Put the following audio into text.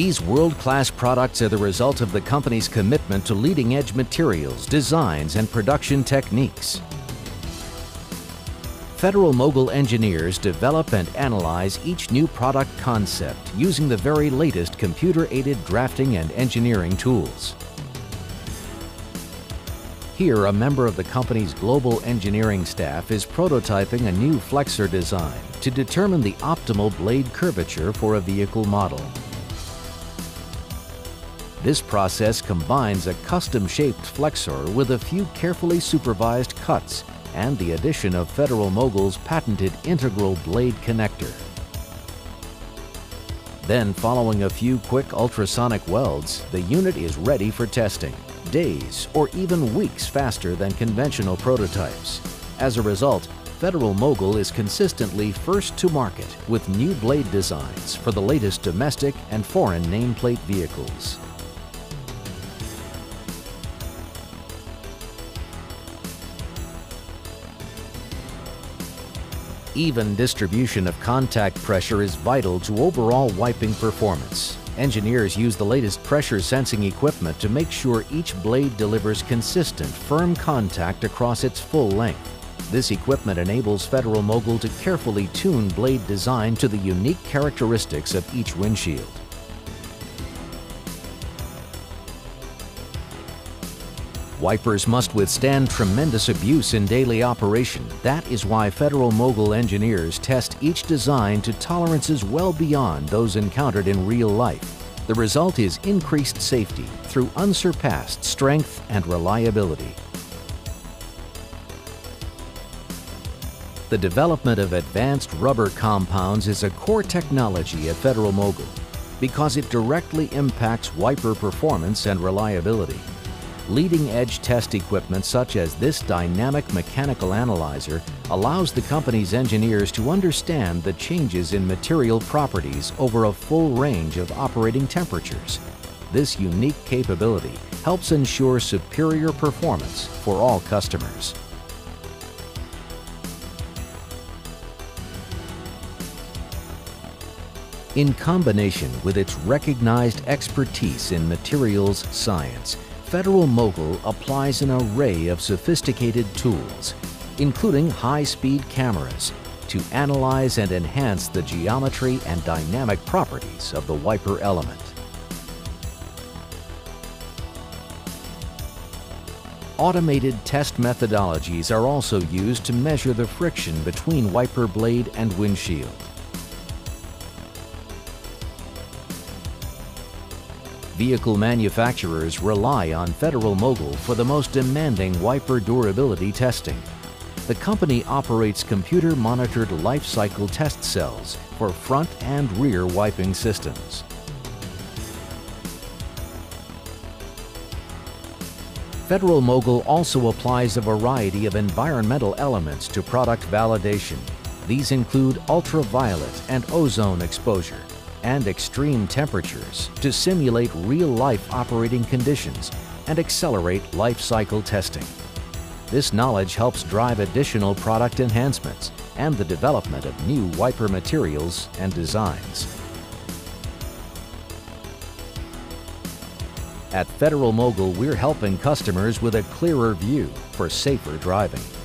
These world-class products are the result of the company's commitment to leading-edge materials, designs, and production techniques. Federal-Mogul engineers develop and analyze each new product concept using the very latest computer-aided drafting and engineering tools. Here, a member of the company's global engineering staff is prototyping a new flexor design to determine the optimal blade curvature for a vehicle model. This process combines a custom-shaped flexor with a few carefully supervised cuts and the addition of Federal Mogul's patented integral blade connector. Then, following a few quick ultrasonic welds, the unit is ready for testing, days or even weeks faster than conventional prototypes. As a result, Federal Mogul is consistently first to market with new blade designs for the latest domestic and foreign nameplate vehicles. Even distribution of contact pressure is vital to overall wiping performance. Engineers use the latest pressure sensing equipment to make sure each blade delivers consistent, firm contact across its full length. This equipment enables Federal Mogul to carefully tune blade design to the unique characteristics of each windshield. Wipers must withstand tremendous abuse in daily operation. That is why Federal Mogul engineers test each design to tolerances well beyond those encountered in real life. The result is increased safety through unsurpassed strength and reliability. The development of advanced rubber compounds is a core technology at Federal Mogul because it directly impacts wiper performance and reliability. Leading-edge test equipment such as this dynamic mechanical analyzer allows the company's engineers to understand the changes in material properties over a full range of operating temperatures. This unique capability helps ensure superior performance for all customers. In combination with its recognized expertise in materials science, Federal Mogul applies an array of sophisticated tools, including high-speed cameras, to analyze and enhance the geometry and dynamic properties of the wiper element. Automated test methodologies are also used to measure the friction between wiper blade and windshield. Vehicle manufacturers rely on Federal Mogul for the most demanding wiper durability testing. The company operates computer-monitored life cycle test cells for front and rear wiping systems. Federal Mogul also applies a variety of environmental elements to product validation. These include ultraviolet and ozone exposure, and extreme temperatures to simulate real-life operating conditions and accelerate life cycle testing. This knowledge helps drive additional product enhancements and the development of new wiper materials and designs. At Federal Mogul, we're helping customers with a clearer view for safer driving.